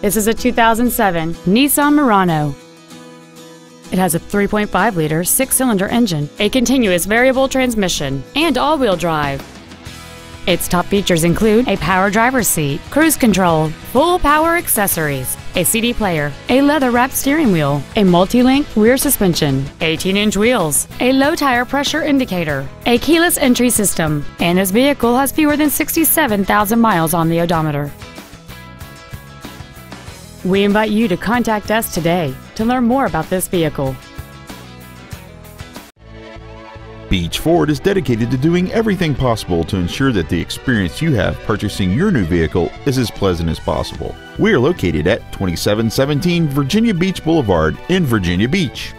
This is a 2007 Nissan Murano. It has a 3.5 liter six cylinder engine, a continuous variable transmission, and all wheel drive. Its top features include a power driver's seat, cruise control, full power accessories, a CD player, a leather wrapped steering wheel, a multi link rear suspension, 18 inch wheels, a low tire pressure indicator, a keyless entry system, and this vehicle has fewer than 67,000 miles on the odometer. We invite you to contact us today to learn more about this vehicle. Beach Ford is dedicated to doing everything possible to ensure that the experience you have purchasing your new vehicle is as pleasant as possible. We are located at 2717 Virginia Beach Boulevard in Virginia Beach.